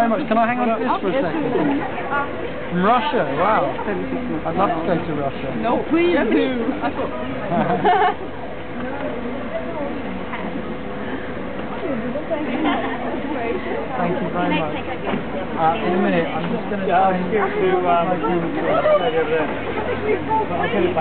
very much. Can I hang on to this for a second? From Russia, wow. I'd love to go to Russia. No, please do. Thank you very much. Uh, in a minute, I'm just going to Yeah, I'm here to, um, I'll it back.